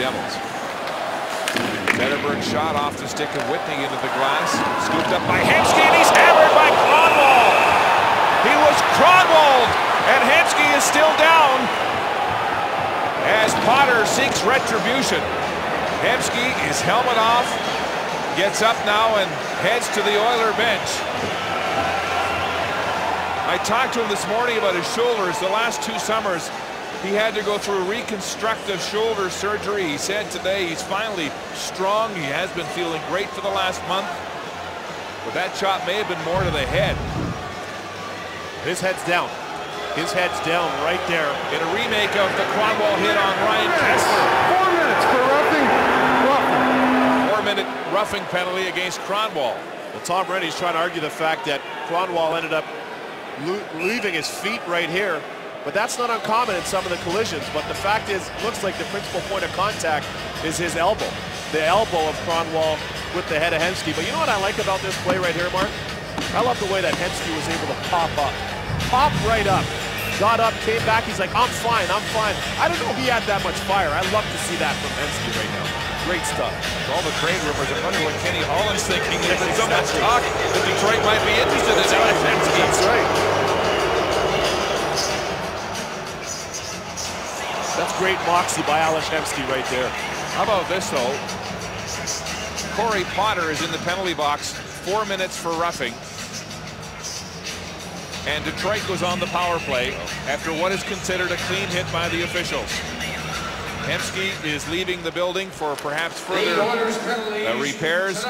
Devils. Zetterberg shot off the stick of Whitney into the glass. Scooped up by Hemsky, and he's hammered by Kronwall. He was Kronwall, and Hemsky is still down as Potter seeks retribution. Hemsky is helmet off, gets up now and heads to the Oiler bench. I talked to him this morning about his shoulders. The last two summers, he had to go through reconstructive shoulder surgery. He said today he's finally strong. He has been feeling great for the last month. But that shot may have been more to the head. His head's down. His head's down right there. In a remake of the Kronwall hit on Ryan Kesler. Four minutes for roughing. roughing. Four-minute roughing penalty against Kronwall. Well, Tom Renney's trying to argue the fact that Kronwall ended up leaving his feet right here. But that's not uncommon in some of the collisions. But the fact is, looks like the principal point of contact is his elbow. The elbow of Kronwall with the head of Hemsky. But you know what I like about this play right here, Mark? I love the way that Hemsky was able to pop up. Pop right up. Got up, came back. He's like, I'm fine, I'm fine. I don't know if he had that much fire. I love to see that from Hemsky right now. Great stuff. All the trade rumors. I wonder what Kenny Holland's thinking. There's been so much talk that Detroit might be interested in Alex great moxie by Ales Hemsky right there. How about this, though? Corey Potter is in the penalty box. Four minutes for roughing. And Detroit goes on the power play after what is considered a clean hit by the officials. Hemsky is leaving the building for perhaps further uh, repairs.